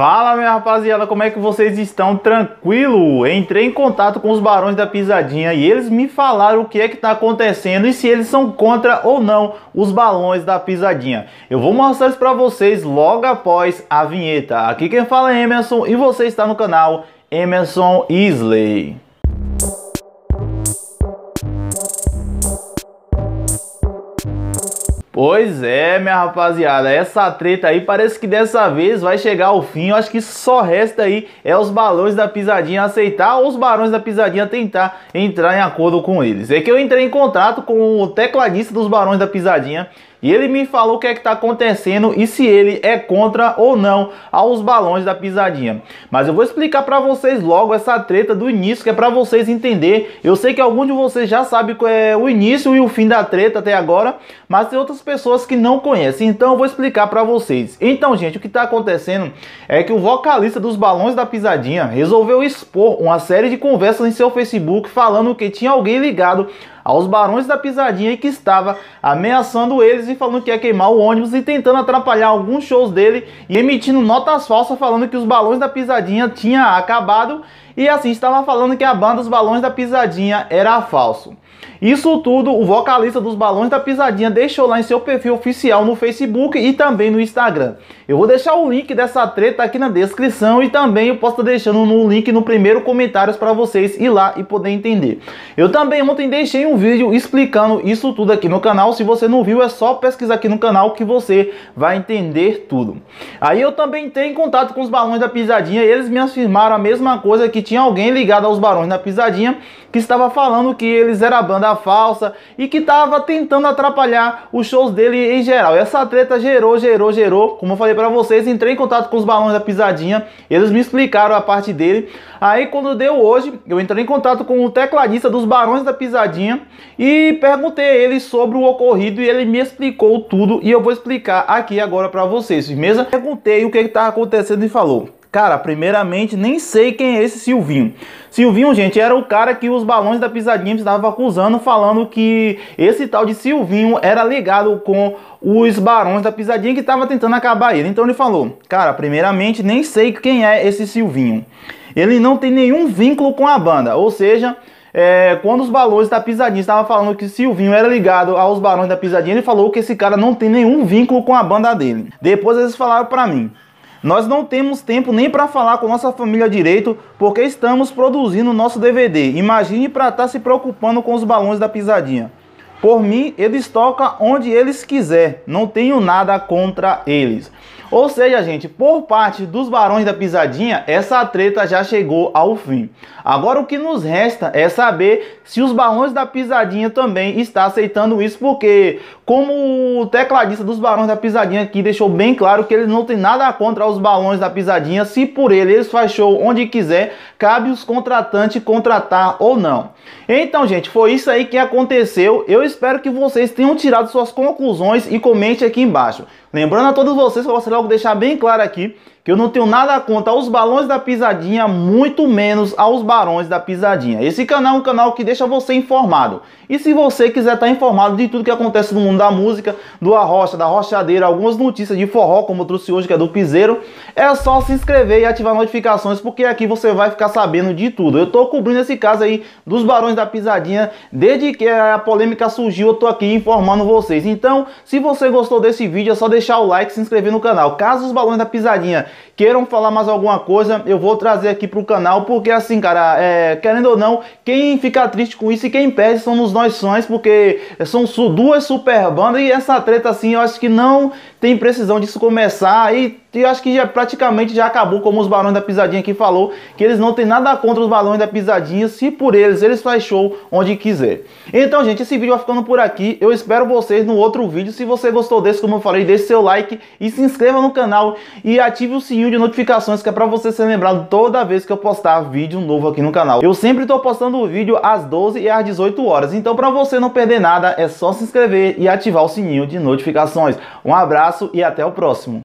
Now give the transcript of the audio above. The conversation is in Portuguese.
Fala minha rapaziada, como é que vocês estão? Tranquilo? Entrei em contato com os barões da pisadinha e eles me falaram o que é que está acontecendo e se eles são contra ou não os balões da pisadinha. Eu vou mostrar isso para vocês logo após a vinheta. Aqui quem fala é Emerson e você está no canal Emerson Isley. Pois é, minha rapaziada, essa treta aí parece que dessa vez vai chegar ao fim. Eu acho que só resta aí é os balões da pisadinha aceitar ou os barões da pisadinha tentar entrar em acordo com eles. É que eu entrei em contato com o tecladista dos barões da pisadinha e ele me falou o que é que está acontecendo e se ele é contra ou não aos balões da pisadinha. Mas eu vou explicar para vocês logo essa treta do início, que é para vocês entender. Eu sei que algum de vocês já sabe qual é o início e o fim da treta até agora, mas tem outras pessoas que não conhecem, então eu vou explicar para vocês. Então, gente, o que está acontecendo é que o vocalista dos balões da pisadinha resolveu expor uma série de conversas em seu Facebook falando que tinha alguém ligado aos barões da pisadinha que estava ameaçando eles e falando que ia queimar o ônibus e tentando atrapalhar alguns shows dele e emitindo notas falsas falando que os balões da pisadinha tinha acabado e assim estava falando que a banda Os Balões da Pisadinha era falso. Isso tudo o vocalista dos Balões da Pisadinha deixou lá em seu perfil oficial no Facebook e também no Instagram. Eu vou deixar o link dessa treta aqui na descrição e também eu posso estar deixando no link no primeiro comentário para vocês ir lá e poder entender. Eu também ontem deixei um vídeo explicando isso tudo aqui no canal. Se você não viu, é só pesquisar aqui no canal que você vai entender tudo. Aí eu também em contato com os Balões da Pisadinha e eles me afirmaram a mesma coisa que tinha alguém ligado aos Barões da Pisadinha que estava falando que eles eram banda falsa e que estava tentando atrapalhar os shows dele em geral. Essa treta gerou, gerou, gerou. Como eu falei para vocês, entrei em contato com os balões da pisadinha, eles me explicaram a parte dele. Aí quando deu hoje, eu entrei em contato com o tecladista dos Barões da Pisadinha e perguntei a ele sobre o ocorrido e ele me explicou tudo e eu vou explicar aqui agora para vocês. Firmeza? Perguntei o que estava acontecendo e falou: Cara, primeiramente, nem sei quem é esse Silvinho. Silvinho, gente, era o cara que os balões da pisadinha estavam acusando, falando que esse tal de Silvinho era ligado com os barões da pisadinha que estava tentando acabar ele. Então ele falou: Cara, primeiramente, nem sei quem é esse Silvinho. Ele não tem nenhum vínculo com a banda, ou seja. É, quando os balões da pisadinha estavam falando que Silvinho era ligado aos barões da pisadinha, ele falou que esse cara não tem nenhum vínculo com a banda dele. Depois eles falaram para mim: nós não temos tempo nem para falar com nossa família direito, porque estamos produzindo nosso DVD. Imagine para estar tá se preocupando com os balões da pisadinha. Por mim, eles tocam onde eles quiser. Não tenho nada contra eles. Ou seja, gente, por parte dos barões da pisadinha, essa treta já chegou ao fim. Agora o que nos resta é saber se os barões da pisadinha também está aceitando isso, porque como o tecladista dos barões da pisadinha aqui deixou bem claro que eles não tem nada contra os balões da pisadinha, se por ele eles faz show onde quiser, cabe os contratantes contratar ou não. Então, gente, foi isso aí que aconteceu. Eu espero que vocês tenham tirado suas conclusões e comente aqui embaixo. Lembrando a todos vocês que eu gostaria de deixar bem claro aqui que eu não tenho nada contra os balões da pisadinha, muito menos aos barões da pisadinha. Esse canal é um canal que deixa você informado. E se você quiser estar informado de tudo que acontece no mundo da música, do arrocha, da rochadeira, algumas notícias de forró, como eu trouxe hoje, que é do piseiro, é só se inscrever e ativar notificações, porque aqui você vai ficar sabendo de tudo. Eu tô cobrindo esse caso aí dos barões da pisadinha, desde que a polêmica surgiu, eu tô aqui informando vocês. Então, se você gostou desse vídeo, é só deixar o like e se inscrever no canal. Caso os balões da pisadinha queiram falar mais alguma coisa, eu vou trazer aqui pro canal, porque assim, cara, é, querendo ou não, quem fica triste com isso e quem perde são nos nós sons, porque são duas super bandas e essa treta assim, eu acho que não tem precisão disso começar e eu acho que já praticamente já acabou, como os balões da pisadinha aqui falou, que eles não tem nada contra os balões da pisadinha, se por eles, eles faz show onde quiser. Então, gente, esse vídeo vai ficando por aqui. Eu espero vocês no outro vídeo. Se você gostou desse, como eu falei, deixe seu like e se inscreva no canal e ative o sininho de notificações, que é para você ser lembrado toda vez que eu postar vídeo novo aqui no canal. Eu sempre estou postando o vídeo às 12 e às 18 horas. Então, para você não perder nada, é só se inscrever e ativar o sininho de notificações. Um abraço e até o próximo.